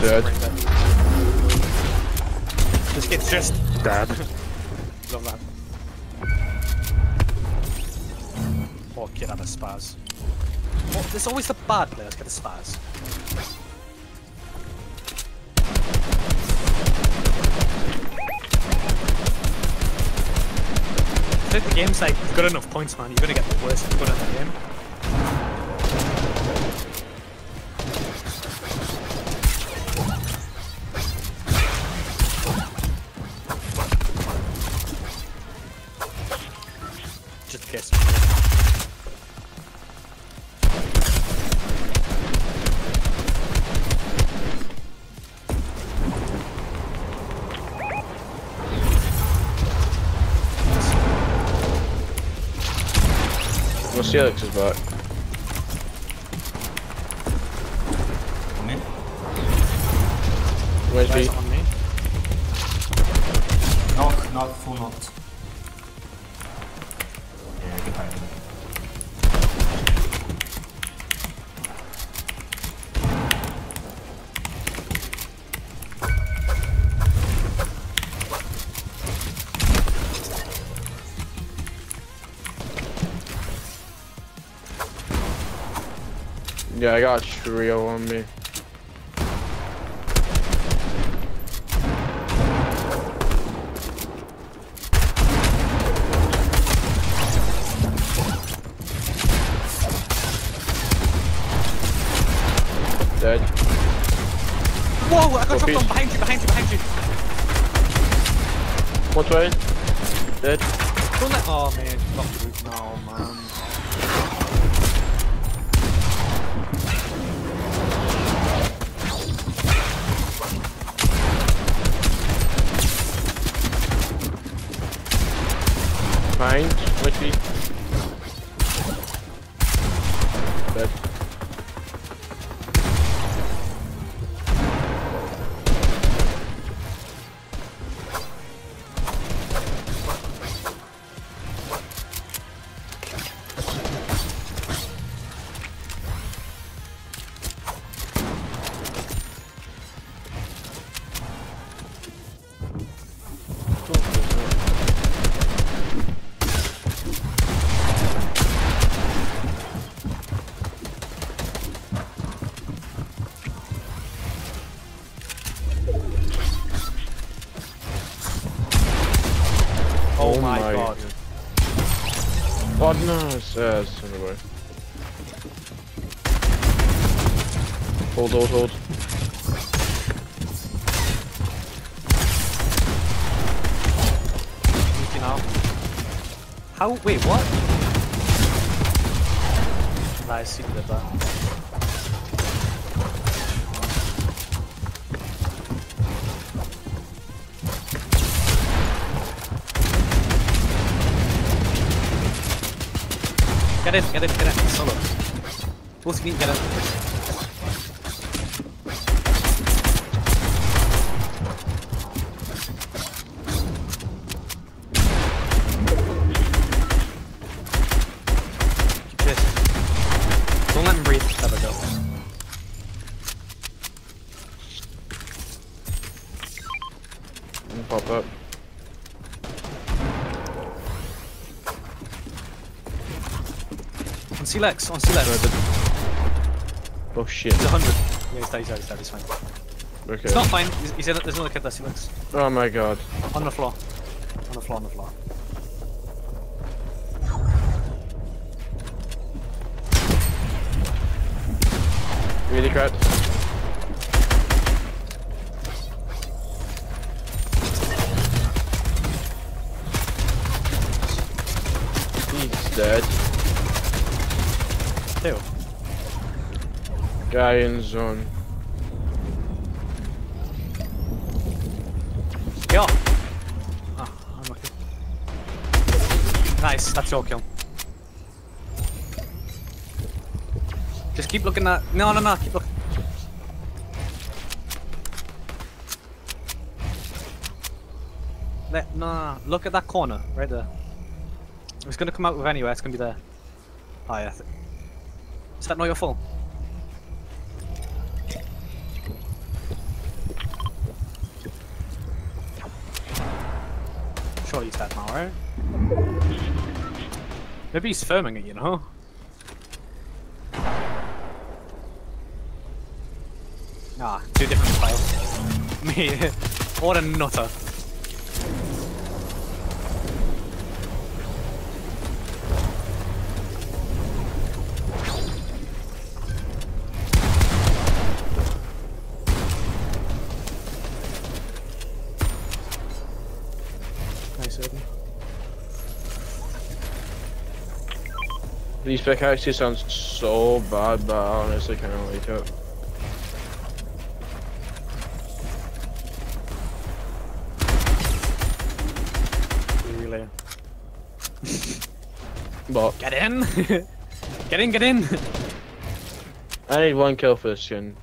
Dead. This kid's just Dead. love that. Poor kid had a spaz. Oh, there's always the bad players get a spaz. I think the game's like good enough points, man. You're gonna get the worst good at the game. Just in case. Well, Felix is back. On it. Where's Guys B? on me. Knock, knock, full knocked. Yeah, I got trio on me. Dead. Whoa! I got dropped on behind you, behind you, behind you. One way. Dead. Don't let. Oh man, not through. No man. Behind. Where's B? Oh, Oh my, my. god. Oh no, it's uh, anyway. Hold, hold, hold. Looking out. How? Wait, what? Nice, you did that. Get in, get in, get in. Solo. Both of get in. Don't let him breathe. Have a go. Pop up. Sealex, on Sealex. Oh shit. He's 100. Yeah, he's dead, he's dead, he's dead, he's fine. Okay. It's not fine. He's, he's in, there's another kid that Sealex. Oh my god. On the floor. On the floor, on the floor. Really cracked. He's dead. Two. In zone. Yo! Ah, unlucky. Nice, that's your kill. Just keep looking at. No, no, no, keep looking. Let, no, no, no, look at that corner, right there. It's gonna come out with anywhere, it's gonna be there. Oh yeah. Is that not your fault? Surely he's dead now, right? Maybe he's firming it, you know? Ah, two different files. Me, what a nutter. Nice, Odin. These pickaxes sound so bad, but I honestly kind of like it. Really. But Get in! get in, get in! I need one kill for this skin.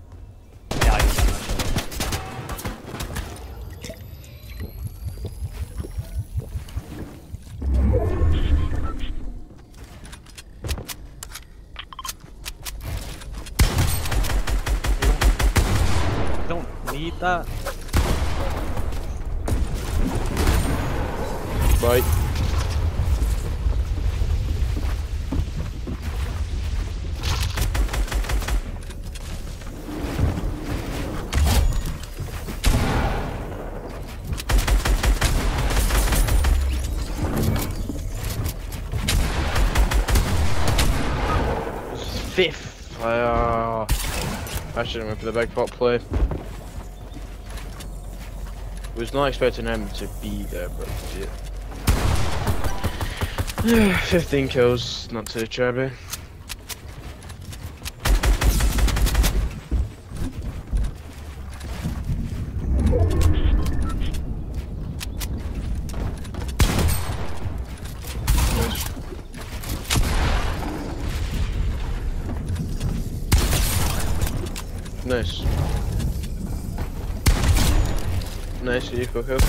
That. Right. Fifth. Uh, I shouldn't went for the big pot play. Was not expecting him to be there, but yeah. 15 kills, not too shabby. Nice. Nice, you go help.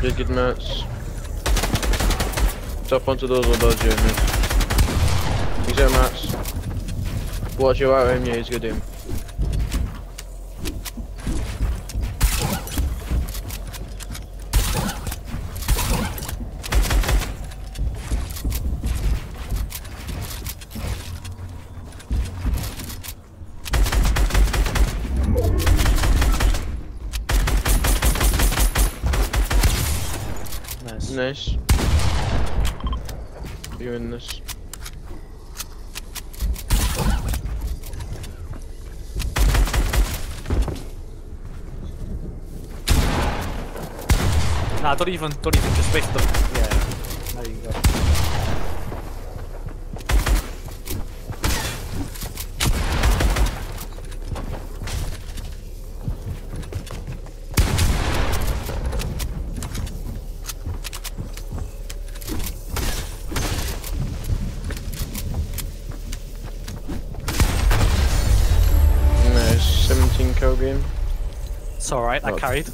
Good, mats. Top onto those or dodge you. He's out mats. Watch you out him, yeah, he's good aim. Nice. You in this. Nah, don't even, don't even, just waste them. It's alright, I carried.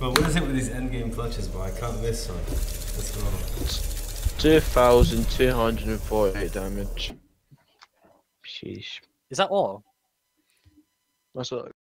But what is it with these endgame clutches, bro? I can't miss one. What's wrong? 2,248 damage. Sheesh. Is that all? That's what